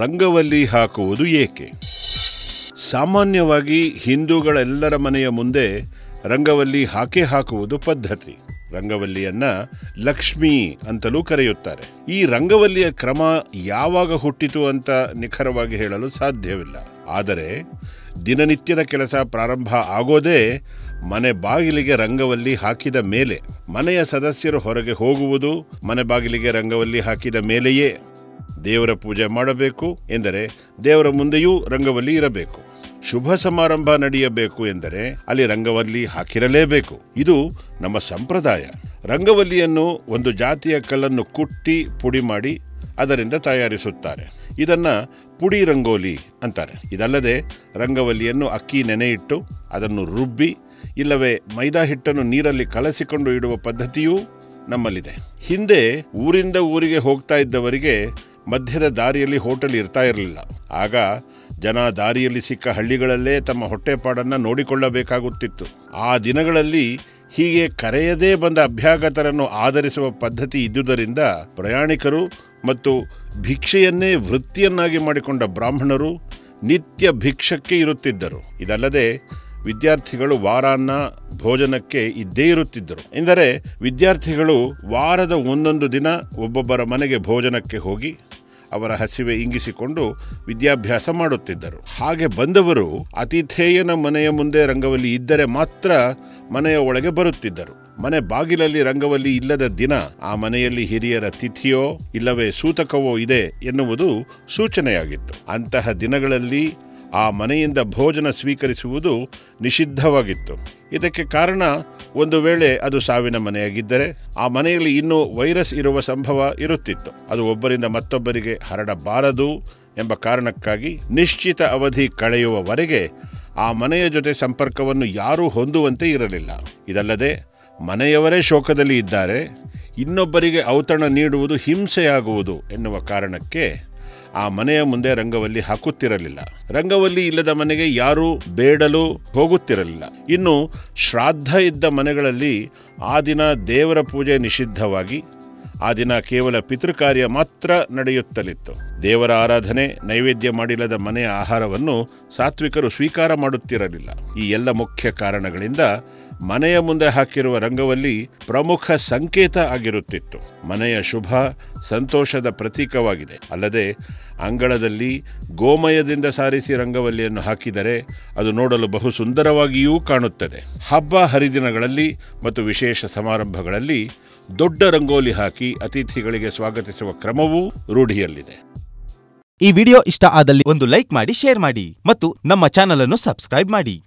ರಂಗವಲ್ಲಿ ಹಾಕುವುದು ಏಕೆ? ಸಾಮಾನ್ಯವಾಗಿ ಹಿಂದೂಗಳೆಲ್ಲರ ಮನೆಯ ಮುಂದೆ ರಂಗವಲ್ಲಿ ಹಾಕೇ ಹಾಕುವುದು ಪದ್ಧತಿ. ರಂಗವಲ್ಲಿಯನ್ನ ಲಕ್ಷ್ಮಿ ಅಂತಲೂ ಕರೆಯುತ್ತಾರೆ. ಈ ರಂಗವಲ್ಲಿಯ ಕ್ರಮ ಯಾವಾಗ ಹುಟ್ಟಿತು ಅಂತ ನಿಖರವಾಗಿ ಹೇಳಲು ಸಾಧ್ಯವಿಲ್ಲ. ಆದರೆ ದಿನನಿತ್ಯದ ಕೆಲಸ ಪ್ರಾರಂಭ ಆಗೋದೇ ಮನೆ ಬಾಗಿಲಿಗೆ ರಂಗವಲ್ಲಿ ಹಾಕಿದ ಮೇಲೆ ಮನೆಯ ಸದಸ್ಯರು ಹೊರಗೆ ಹೋಗುವುದು ಮನೆ ಬಾಗಿಲಿಗೆ ರಂಗವಲ್ಲಿ ಹಾಕಿದ ಮೇಲೆಯೇ ದೇವರ ಪೂಜೆ ಮಾಡಬೇಕು ಎಂದರೆ ದೇವರ ಮುಂದೆಯೂ ರಂಗವಲ್ಲಿ ಇರಬೇಕು. ಶುಭ ಸಮಾರಂಭ ನಡೆಯಬೇಕು ಎಂದರೆ ಅಲ್ಲಿ ರಂಗವಲ್ಲಿ ಹಾಕಿರಲೇಬೇಕು. ಇದು ನಮ್ಮ ಸಂಪ್ರದಾಯ. ರಂಗವಲ್ಲಿಯನ್ನು ಒಂದು ಜಾತಿಯ ಕಲ್ಲನ್ನು ಕುಟ್ಟಿ ಪುಡಿ ಮಾಡಿ ಅದರಿಂದ ತಯಾರಿಸುತ್ತಾರೆ. ಇದನ್ನ ಪುಡಿ ರಂಗೋಲಿ ಅಂತಾರೆ. ಇದಲ್ಲದೆ ರಂಗವಲ್ಲಿಯನ್ನು ಅಕ್ಕಿ ನೆನೆಯಿಟ್ಟು ಅದನ್ನು ರುಬ್ಬಿ, ಇಲ್ಲವೇ ಮೈದಾ ಹಿಟ್ಟನ್ನು ನೀರಲ್ಲಿ ಕಲಸಿಕೊಂಡು ಇಡುವ ಪದ್ಧತಿಯೂ ನಮ್ಮಲ್ಲಿದೆ. ಹಿಂದೆ ಊರಿಂದ ಊರಿಗೆ ಹೋಗ್ತಾ ಇದ್ದವರಿಗೆ ಮಧ್ಯದ ದಾರಿಯಲ್ಲಿ ಹೋಟೆಲ್ ಇರ್ತಾ ಇರಲಿಲ್ಲ. ಆಗ ಜನ ದಾರಿಯಲ್ಲಿ ಸಿಕ್ಕ ಹಳ್ಳಿಗಳಲ್ಲೇ ತಮ್ಮ ಹೊಟ್ಟೆಪಾಡನ್ನು ನೋಡಿಕೊಳ್ಳಬೇಕಾಗುತ್ತಿತ್ತು. ಆ ದಿನಗಳಲ್ಲಿ ಹೀಗೆ ಕರೆಯದೇ ಬಂದ ಅಭ್ಯಾಗತರನ್ನು ಆಧರಿಸುವ ಪದ್ಧತಿ ಇದ್ದುದರಿಂದ ಪ್ರಯಾಣಿಕರು ಮತ್ತು ಭಿಕ್ಷೆಯನ್ನೇ ವೃತ್ತಿಯನ್ನಾಗಿ ಮಾಡಿಕೊಂಡ ಬ್ರಾಹ್ಮಣರು ನಿತ್ಯ ಭಿಕ್ಷಕ್ಕೆ ಇರುತ್ತಿದ್ದರು. ಇದಲ್ಲದೆ ವಿದ್ಯಾರ್ಥಿಗಳು ವಾರಾನ್ನ ಭೋಜನಕ್ಕೆ ಇದ್ದೇ ಇರುತ್ತಿದ್ದರು. ಎಂದರೆ ವಿದ್ಯಾರ್ಥಿಗಳು ವಾರದ ಒಂದೊಂದು ದಿನ ಒಬ್ಬೊಬ್ಬರ ಮನೆಗೆ ಭೋಜನಕ್ಕೆ ಹೋಗಿ ಅವರ ಹಸಿವೆ ಇಂಗಿಸಿಕೊಂಡು ವಿದ್ಯಾಭ್ಯಾಸ ಮಾಡುತ್ತಿದ್ದರು. ಹಾಗೆ ಬಂದವರು ಅತಿಥೇಯನ ಮನೆಯ ಮುಂದೆ ರಂಗವಲ್ಲಿ ಇದ್ದರೆ ಮಾತ್ರ ಮನೆಯ ಒಳಗೆ ಬರುತ್ತಿದ್ದರು. ಮನೆ ಬಾಗಿಲಲ್ಲಿ ರಂಗವಲ್ಲಿ ಇಲ್ಲದ ದಿನ ಆ ಮನೆಯಲ್ಲಿ ಹಿರಿಯರ ತಿಥಿಯೋ ಇಲ್ಲವೇ ಸೂತಕವೋ ಇದೆ ಎನ್ನುವುದು ಸೂಚನೆಯಾಗಿತ್ತು. ಅಂತಹ ದಿನಗಳಲ್ಲಿ ಆ ಮನೆಯಿಂದ ಭೋಜನ ಸ್ವೀಕರಿಸುವುದು ನಿಷಿದ್ಧವಾಗಿತ್ತು. ಇದಕ್ಕೆ ಕಾರಣ ಒಂದು ವೇಳೆ ಅದು ಸಾವಿನ ಮನೆಯಾಗಿದ್ದರೆ ಆ ಮನೆಯಲ್ಲಿ ಇನ್ನೂ ವೈರಸ್ ಇರುವ ಸಂಭವ ಇರುತ್ತಿತ್ತು. ಅದು ಒಬ್ಬರಿಂದ ಮತ್ತೊಬ್ಬರಿಗೆ ಹರಡಬಾರದು ಎಂಬ ಕಾರಣಕ್ಕಾಗಿ ನಿಶ್ಚಿತ ಅವಧಿ ಕಳೆಯುವವರೆಗೆ ಆ ಮನೆಯ ಜೊತೆ ಸಂಪರ್ಕವನ್ನು ಯಾರೂ ಹೊಂದುವಂತೆ ಇರಲಿಲ್ಲ. ಇದಲ್ಲದೆ ಮನೆಯವರೇ ಶೋಕದಲ್ಲಿ ಇದ್ದಾರೆ. ಇನ್ನೊಬ್ಬರಿಗೆ ಔತಣ ನೀಡುವುದು ಹಿಂಸೆಯಾಗುವುದು ಎನ್ನುವ ಕಾರಣಕ್ಕೆ ಆ ಮನೆಯ ಮುಂದೆ ರಂಗವಲ್ಲಿ ಹಾಕುತ್ತಿರಲಿಲ್ಲ. ರಂಗವಲ್ಲಿ ಇಲ್ಲದ ಮನೆಗೆ ಯಾರೂ ಬೇಡಲು ಹೋಗುತ್ತಿರಲಿಲ್ಲ. ಇನ್ನು ಶ್ರಾದ್ದ ಇದ್ದ ಮನೆಗಳಲ್ಲಿ ಆ ದಿನ ದೇವರ ಪೂಜೆ ನಿಷಿದ್ಧವಾಗಿ, ಆ ದಿನ ಕೇವಲ ಪಿತೃಕಾರ್ಯ ಮಾತ್ರ ನಡೆಯುತ್ತಲಿತ್ತು. ದೇವರ ಆರಾಧನೆ, ನೈವೇದ್ಯ ಮಾಡಿಲ್ಲದ ಮನೆಯ ಆಹಾರವನ್ನು ಸಾತ್ವಿಕರು ಸ್ವೀಕಾರ ಮಾಡುತ್ತಿರಲಿಲ್ಲ. ಈ ಎಲ್ಲ ಮುಖ್ಯ ಕಾರಣಗಳಿಂದ ಮನೆಯ ಮುಂದೆ ಹಾಕಿರುವ ರಂಗವಲ್ಲಿ ಪ್ರಮುಖ ಸಂಕೇತ ಆಗಿರುತ್ತಿತ್ತು. ಮನೆಯ ಶುಭ ಸಂತೋಷದ ಪ್ರತೀಕವಾಗಿದೆ. ಅಲ್ಲದೆ, ಅಂಗಳದಲ್ಲಿ ಗೋಮಯದಿಂದ ಸಾರಿಸಿ ರಂಗವಲ್ಲಿಯನ್ನು ಹಾಕಿದರೆ ಅದು ನೋಡಲು ಬಹು ಸುಂದರವಾಗಿಯೂ ಕಾಣುತ್ತದೆ. ಹಬ್ಬ ಹರಿದಿನಗಳಲ್ಲಿ ಮತ್ತು ವಿಶೇಷ ಸಮಾರಂಭಗಳಲ್ಲಿ ದೊಡ್ಡ ರಂಗೋಲಿ ಹಾಕಿ ಅತಿಥಿಗಳಿಗೆ ಸ್ವಾಗತಿಸುವ ಕ್ರಮವೂ ರೂಢಿಯಲ್ಲಿದೆ. ಈ ವಿಡಿಯೋ ಇಷ್ಟ ಆದಲ್ಲಿ ಒಂದು ಲೈಕ್ ಮಾಡಿ, ಶೇರ್ ಮಾಡಿ ಮತ್ತು ನಮ್ಮ ಚಾನಲ್ ಅನ್ನು ಸಬ್ಸ್ಕ್ರೈಬ್ ಮಾಡಿ.